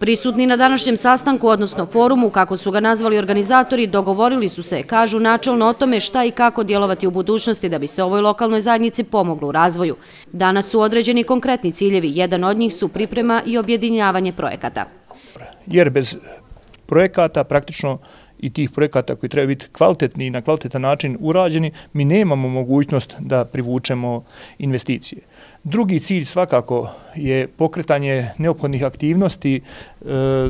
Prisutni na današnjem sastanku, odnosno forumu, kako su ga nazvali organizatori, dogovorili su se, kažu načelno o tome šta i kako djelovati u budućnosti da bi se ovoj lokalnoj zajednici pomoglo u razvoju. Danas su određeni konkretni ciljevi, jedan od njih su priprema i objedinjavanje projekata. Jer bez projekata praktično i tih projekata koji treba biti kvalitetni i na kvalitetan način urađeni, mi nemamo mogućnost da privučemo investicije. Drugi cilj svakako je pokretanje neophodnih aktivnosti e,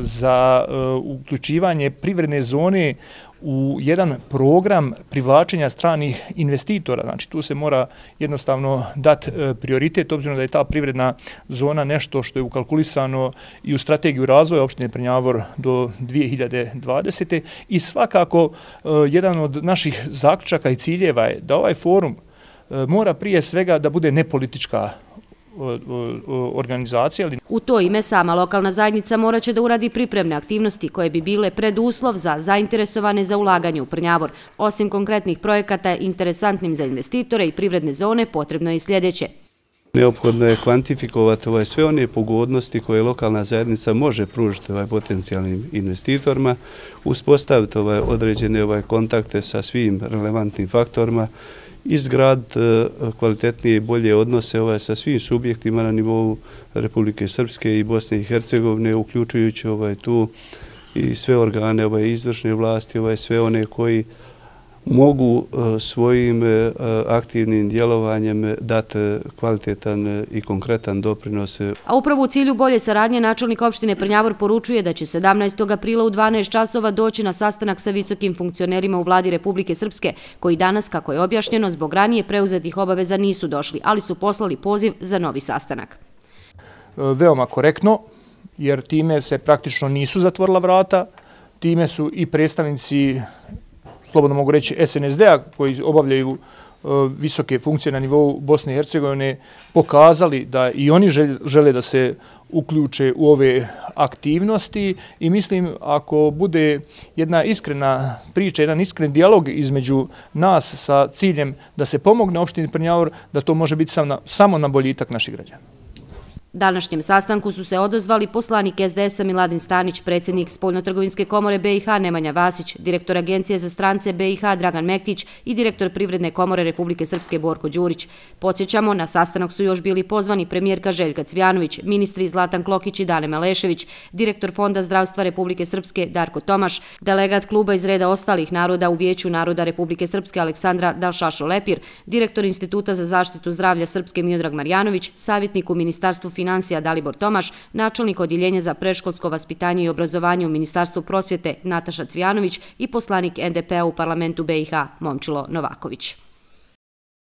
za e, uključivanje privredne zone u jedan program privlačenja stranih investitora. Znači tu se mora jednostavno dati e, prioritet, obzirom da je ta privredna zona nešto što je ukalkulisano i u strategiju razvoja opštine Prnjavor do 2020. I svakako e, jedan od naših zaključaka i ciljeva je da ovaj forum e, mora prije svega da bude nepolitička organizacija. U to ime sama lokalna zajednica moraće da uradi pripremne aktivnosti koje bi bile preduslov za zainteresovane za ulaganje u Prnjavor. Osim konkretnih projekata interesantnim za investitore i privredne zone, potrebno je i sljedeće. Neophodno je kvantifikovati ovaj sve one pogodnosti koje lokalna zajednica može pružiti ovaj potencijalnim investitorima, uspostaviti ovaj određene kontakte sa svim relevantnim faktorima, izgrad e, kvalitetnije i bolje odnose ovaj, sa svim subjektima na nivou Republike Srpske i Bosne i Hercegovine, uključujući ovaj, tu i sve organe ovaj, izvršne vlasti, ovaj, sve one koji mogu e, svojim e, aktivnim djelovanjem dati kvalitetan i konkretan doprinos. A upravo u cilju bolje saradnje načelnik opštine Prnjavor poručuje da će 17. aprila u 12 časova doći na sastanak sa visokim funkcionerima u vladi Republike Srpske, koji danas, kako je objašnjeno, zbog ranije preuzetih obaveza nisu došli, ali su poslali poziv za novi sastanak. Veoma korektno, jer time se praktično nisu zatvorila vrata, time su i predstavnici slobodno mogu reći, SNSD-a koji obavljaju e, visoke funkcije na nivou Bosne i Hercegovine pokazali da i oni žele da se uključe u ove aktivnosti i mislim ako bude jedna iskrena priča, jedan iskren dijalog između nas sa ciljem da se pomogne opštini Prnjavor, da to može biti samo na boljitak naših građana. Današnjem sastanku su se odozvali poslanik SDS-a Miladin Stanić, predsjednik Spoljnotrgovinske komore BiH Nemanja Vasić, direktor Agencije za strance BiH Dragan Mektić i direktor Privredne komore Republike Srpske Borko Đurić. Podsjećamo, na sastanak su još bili pozvani premijerka Željka Cvjanović, ministri Zlatan Klokić i Dane Malešević, direktor Fonda zdravstva Republike Srpske Darko Tomaš, delegat kluba iz reda ostalih naroda u Vijeću naroda Republike Srpske Aleksandra Dalšašo Lepir, direktor Instituta za zaštitu zdravlja Srpske Miodrag Marjanović, savjetnik u Ministarstvu financija Dalibor Tomaš, načelnik odjeljenja za preškolsko vaspitanje i obrazovanje u Ministarstvu prosvjete Nataša Cvijanović i poslanik NDP-a u parlamentu BiH Momčilo Novaković.